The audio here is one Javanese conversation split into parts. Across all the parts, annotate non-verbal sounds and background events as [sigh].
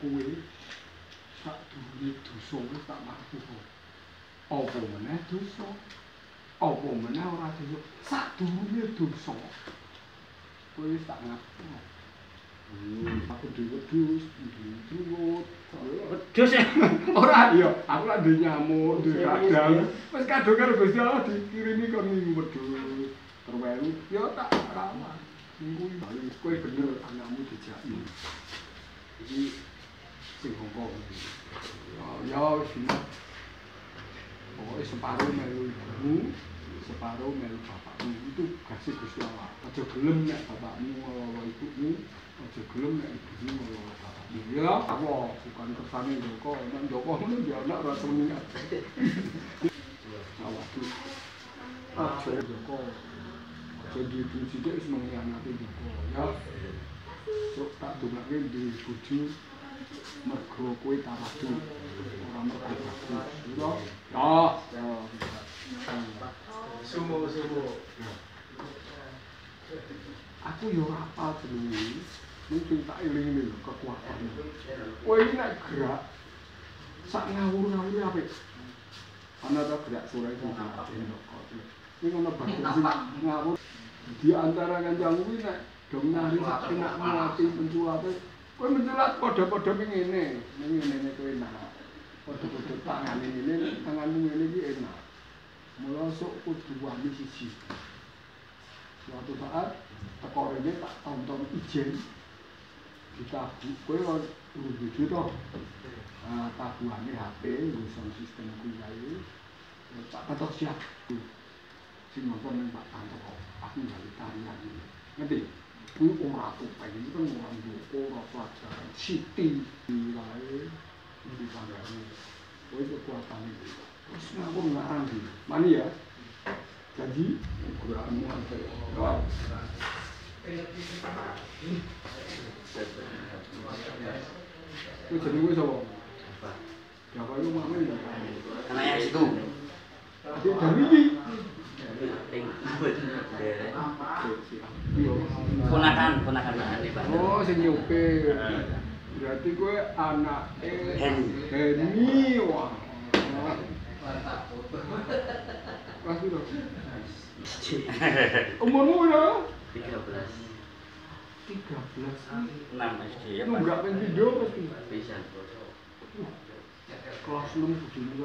kuwe sak duwe dosa wis tak mapura. Apa meneh dosa? Apa meneh ora dosa? Sak duwe dosa. Kowe wis tak ngapura. Hmm, aku dhewe dus, durut. Wedhus ya. Ora iya, aku lak duwe nyamuk, duwe kadang. Wis kadung karo Gusti Allah dikirimi kon minggu wedhus. Terwelu, ya tak rawat. Minggu iki kowe bener anakmu dijaki. Iki sing Hongkong. Ya ya bener. Pokoknya separuh melu ibumu, separuh melu bapakmu. Itu kasih Gusti Allah. Aja gelem nek bapakmu ora ibumu, aja gelem nek ibumu ora bapakmu. Ya, apa bukan kersane Joko, nek Joko ngono dia anak ora semengat. Awakku. Aja Joko. Aja duwe sithik wis mengkhianati Joko. Ya. Sok tak dongake di bojo mergo kowe tawadu ora mergo. Ya. Ya. Ya. Sumo sumo. Aku yo ora apal jenenge. Mungkin tak eling-eling lho kekuatan. Kowe iki nek gerak sak ngawur-ngawur apik. Ana ta gerak sore sing endok kok. Ini ngono bagus sing ngawur. Di antara kancamu kuwi nek dong nari sak kenakmu ati penculate. Kowe menculat padha-padha ning ngene. Ning ngene kowe enak. Padha-padha tangan ngene, tanganmu ngene iki enak. Mula sok kudu wani siji. Suatu saat teko rene tak tonton ijen ditabu kowe kok urung bojo to ah tabuhane HP nggo sound system kuwi Ya, tak ketok siap sing nonton Pak Tanto aku gawe tarian iki ngerti kuwi ora topeng iki kan ora ndoko ora pelajaran siti wae iki panggane kowe kekuatane terus ngawur ngarang iki mani ya janji gerakanmu sampai ya. Kowe jeneng kowe sapa? Jawa iku mamen ya. Anak yang situ. Adik dari iki. penting ponakan ponakan oh sing nyupir berarti gue anak eh Henny wah Mas dulu. [laughs] Umurmu belas. Tiga belas. Enam SD ya. Lu enggak video pasti. Bisa. Kelas lu budimu.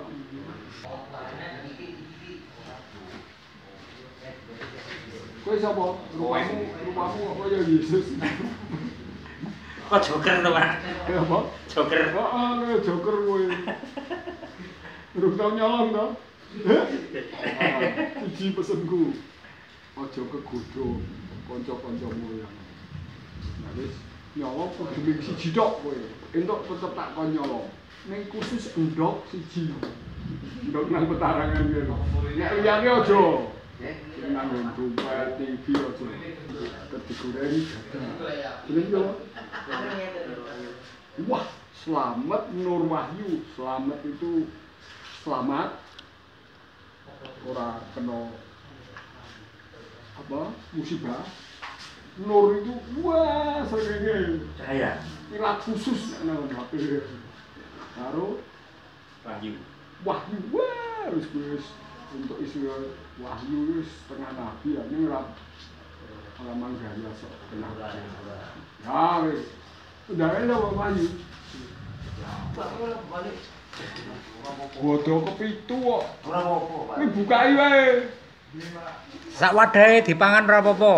Kowe sapa? Rupamu, rupamu apa ya Yesus? Kok joker to Pak? Ya apa? Joker. Heeh, kaya joker kowe. Tau nyolong to? Siji pesenku. Aja kegodho kanca-kancamu yang. Nah wis nyolong kudu ming siji tok kowe. Entuk tetep tak kon nyolong. Ning khusus endok siji. Endok nang petarangan kene. Nek liyane aja. Sing TV aja. Yo. Wah, selamat Nur Wahyu. Selamat itu selamat. Ora kena apa musibah. Nur itu wah seringe Cahaya. ilat khusus nang HP. Karo Wahyu. Wahyu wah wis untuk isi Wahyu wis setengah nabi ya ini ora halaman gaya sok kena. Ya wis. Udah ada Pak Wahyu. Bodoh kepitu kok. Ora apa-apa, Pak. Ini bukai wae. Sak wadahe dipangan ora apa-apa.